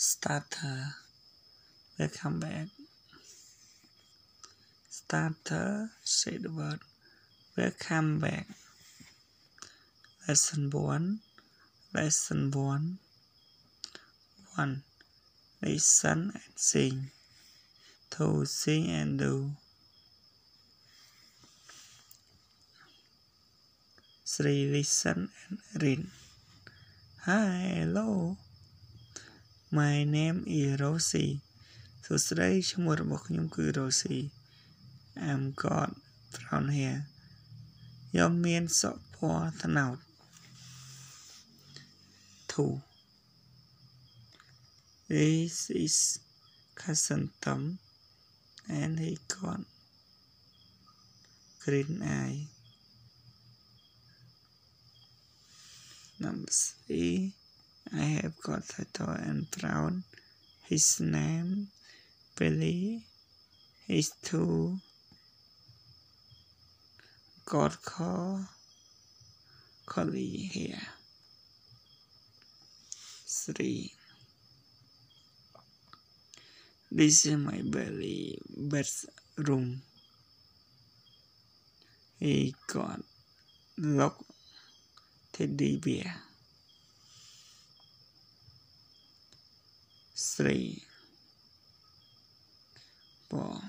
starter uh, welcome back. Starter uh, say the word welcome back. Lesson 1 lesson 1 1 listen and sing. 2 sing and do. 3 listen and read. Hi hello My name is Rosie សួស្តីឈ្មោះរបស់ខ្ញុំគឺ Rosie I'm got brown hair ខ្ញុំមានសក់ពណ៌ត្នោត2 This is cousin Tom and he got green eye Number three, I have got Tato and Brown. His name, Billy. His two, God call, Collie here. Three. This is my belly bedroom. He got locked teddy bear. Three, four.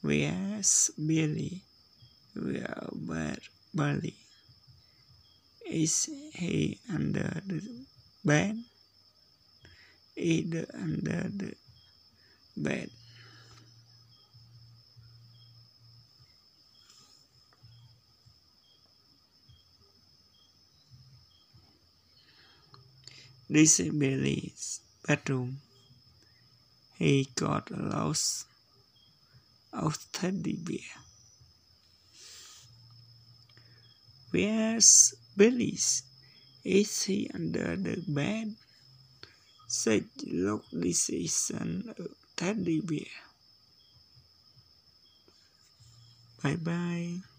Where's Billy? Where Billy? Is he under the bed? Either under the bed. This is Billy's bedroom. He got lost of teddy bear. Where's Billy's? Is he under the bed? Said, look, this is a teddy bear. Bye bye.